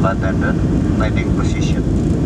flat-ended landing position.